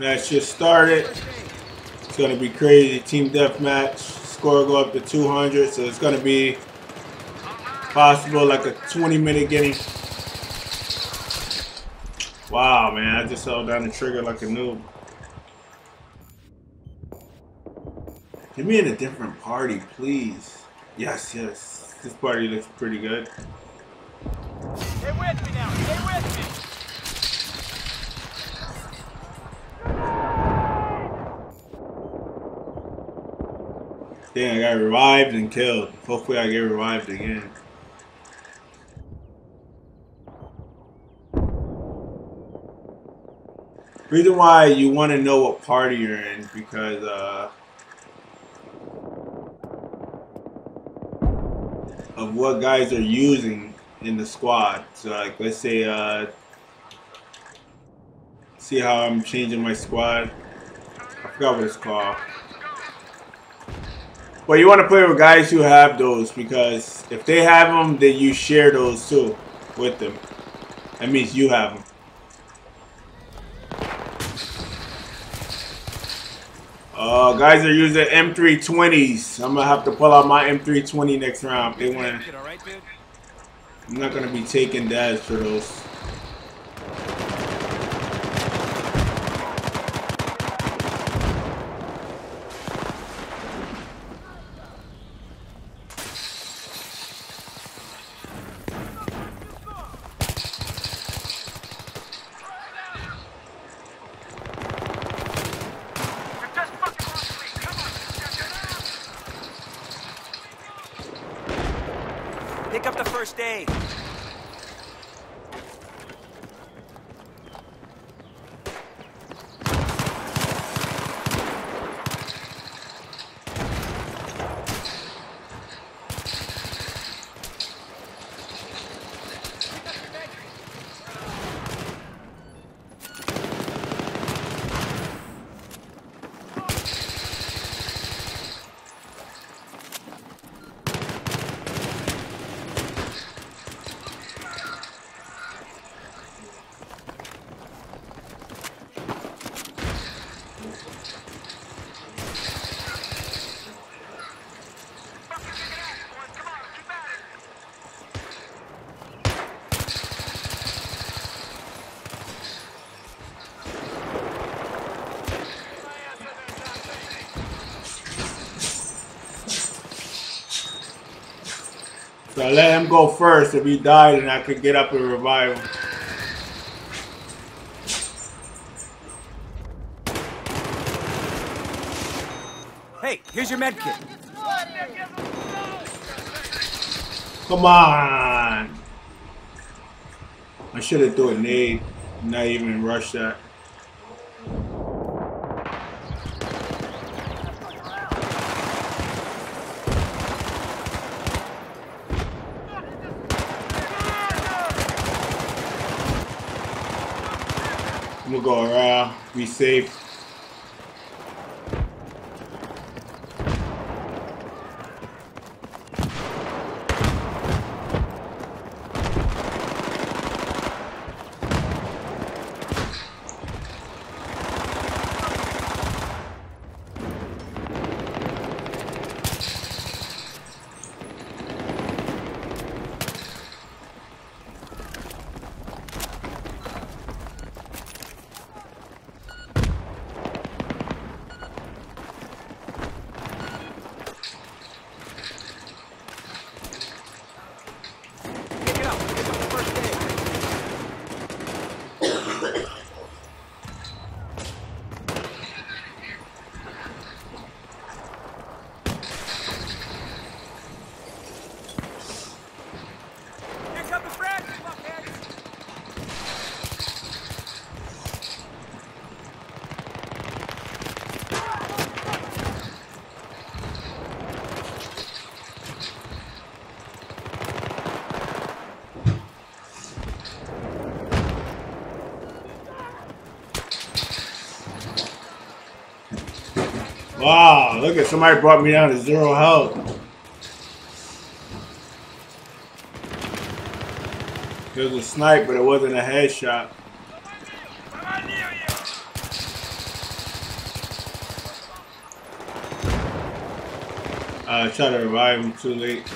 Match just started. It's gonna be crazy. Team deathmatch. Score go up to 200, so it's gonna be possible like a 20 minute game. Wow, man, I just held down the trigger like a noob. Get me in a different party, please. Yes, yes. This party looks pretty good. Stay with me now. Stay with me. Damn, I got revived and killed. Hopefully I get revived again. Reason why you want to know what party you're in because uh, of what guys are using in the squad. So like, let's say, uh, see how I'm changing my squad. I forgot what it's called. But you want to play with guys who have those because if they have them, then you share those too with them. That means you have them. Uh, guys are using M320s. I'm gonna have to pull out my M320 next round. They want. I'm not gonna be taking dads for those. You're just fucking lost me. Come on. Pick up the first aid. So I let him go first. If he died, then I could get up and revive him. Hey, here's your med kit. Come on. I should have threw a nade, not even rush that. I'm gonna go around, be safe. Wow, look at somebody brought me down to zero health. It was a snipe, but it wasn't a headshot. Uh, I tried to revive him too late.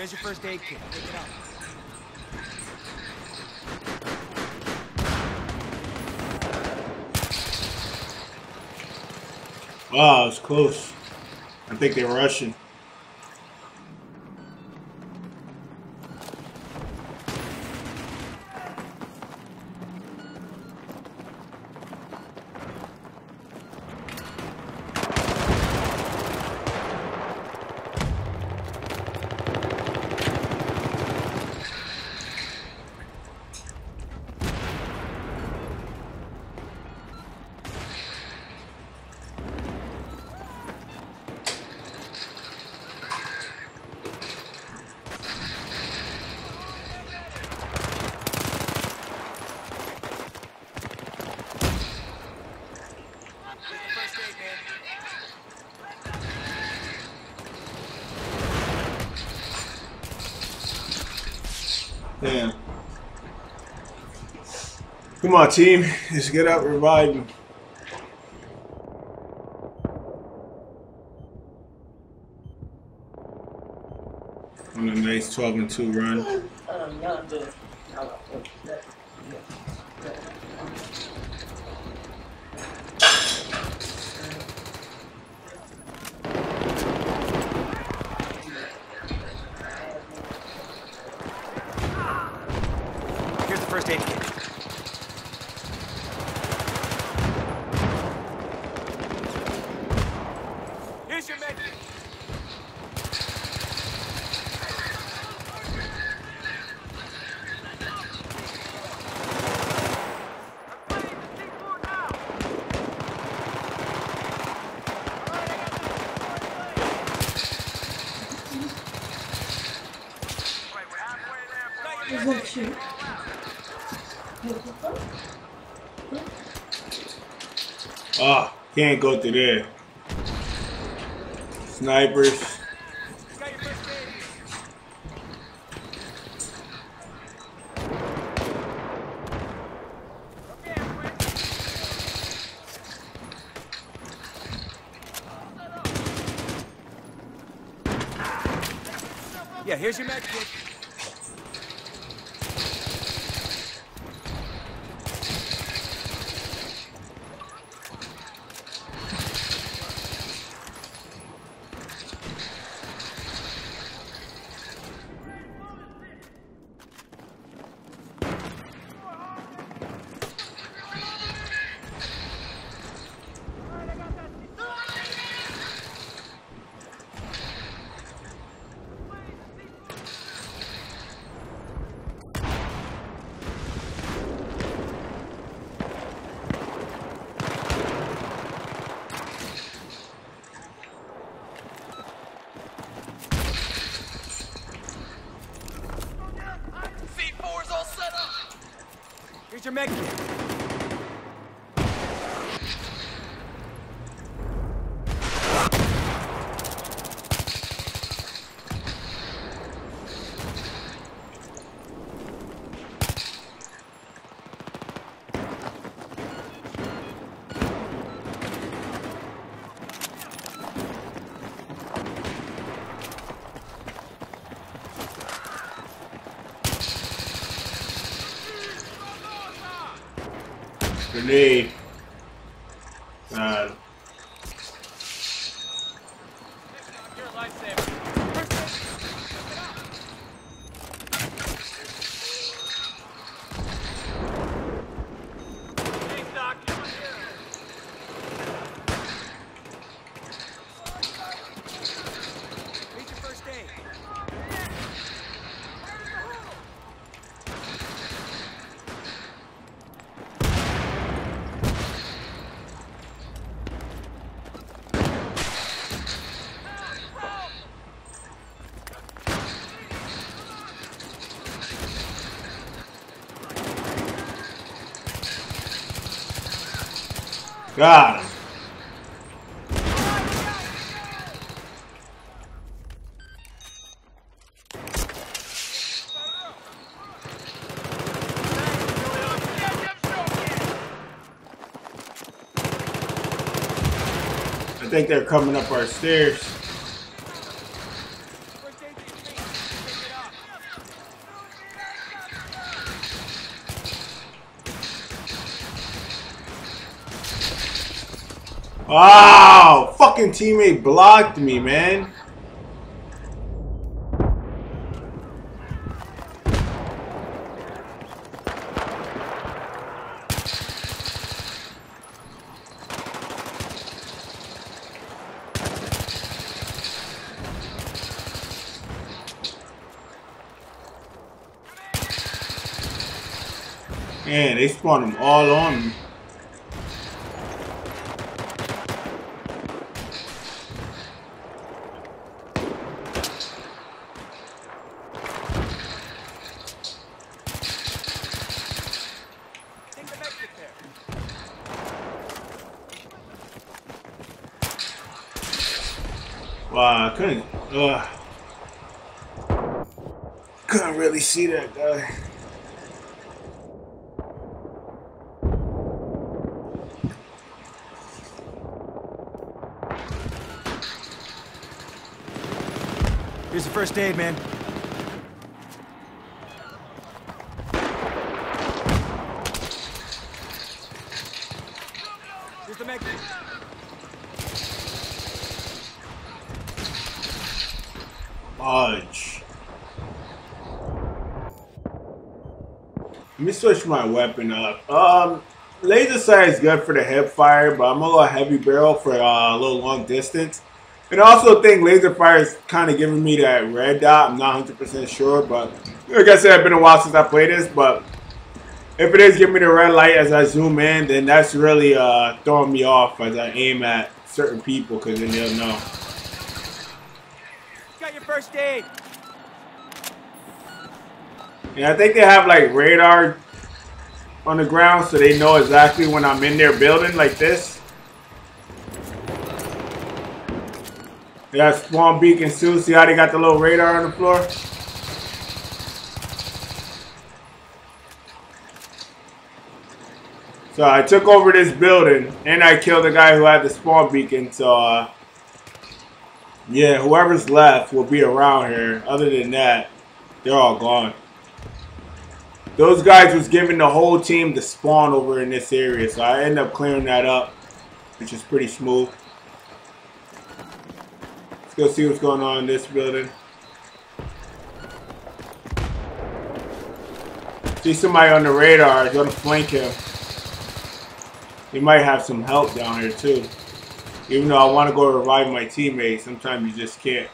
There's your first aid kit. Pick it up. Wow, it's close. I think they're rushing. Come on, team. Let's get revive him. On a nice 12 and 2 run. Here's the first aid kit. Here's your med kit. Ah, can't go through there. Snipers. Yeah, here's your med. Here's your Grenade. God. Uh, I think they're coming up our stairs. Wow! Fucking teammate blocked me, man. Man, they spawned them all on me. Wow, I couldn't. Ugh. Couldn't really see that guy. Here's the first aid, man. Fudge. Let me switch my weapon up. Um, laser sight is good for the hip fire, but I'm gonna go heavy barrel for uh, a little long distance. And I also think laser fire is kind of giving me that red dot. I'm not 100% sure, but like I said, it's been a while since I played this. But if it is giving me the red light as I zoom in, then that's really uh, throwing me off as I aim at certain people because then they'll know. Got your first aid. And I think they have like radar on the ground so they know exactly when I'm in their building like this. They spawn beacons too. See how they got the little radar on the floor? So I took over this building and I killed the guy who had the spawn beacon. So uh, yeah, whoever's left will be around here. Other than that, they're all gone. Those guys was giving the whole team the spawn over in this area, so I end up clearing that up, which is pretty smooth. Let's go see what's going on in this building. See somebody on the radar, gonna flank him. He might have some help down here too. Even though I want to go revive my teammates, sometimes you just can't.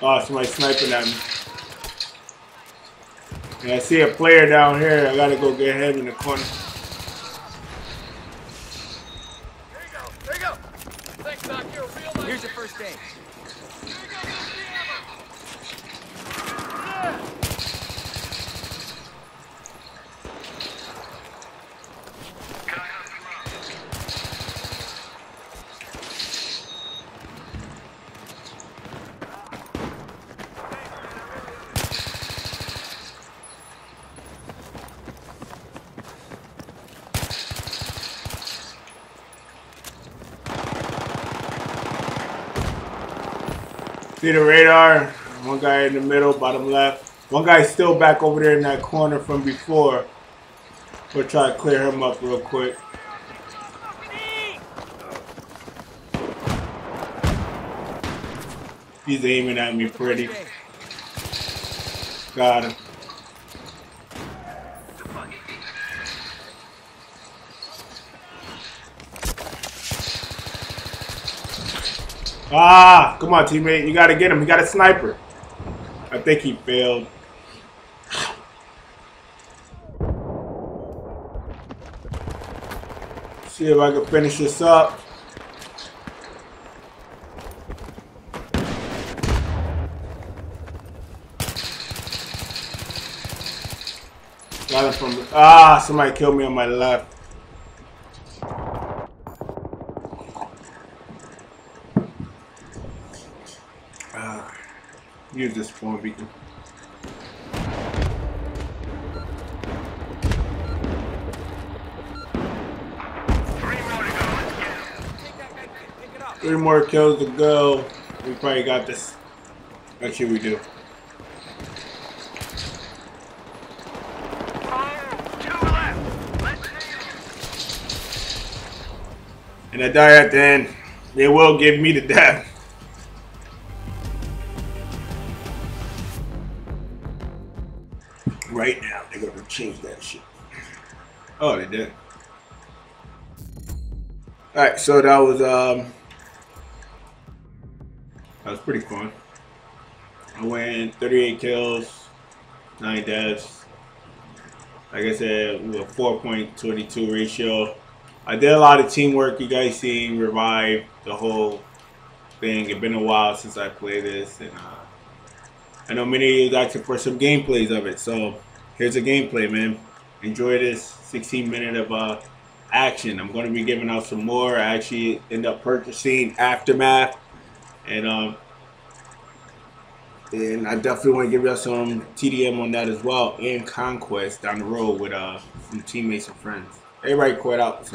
Oh, somebody sniping at me. And I see a player down here. I gotta go get him in the corner. There you go. There you go. Thanks, Doc. You're a real life. Here's your first aid. See the radar? One guy in the middle, bottom left. One guy's still back over there in that corner from before. We'll try to clear him up real quick. He's aiming at me pretty. Got him. Ah, come on, teammate. You gotta get him. He got a sniper. I think he failed. See if I can finish this up. Got him from ah, somebody killed me on my left. Use this spawn beacon. Three more kills to go. We probably got this. Actually, we do. And I die at the end. They will give me the death. They're gonna change that shit. Oh, they did. Alright, so that was um that was pretty fun. I went 38 kills, 9 deaths. Like I said, a 4.22 ratio. I did a lot of teamwork. You guys seen Revive, the whole thing. It's been a while since I played this. and uh, I know many of you guys for some gameplays of it. So here's a gameplay, man. Enjoy this 16 minute of uh, action. I'm going to be giving out some more. I actually end up purchasing Aftermath. And um, and I definitely want to give you some TDM on that as well and Conquest down the road with uh, some teammates and friends. Everybody quit out.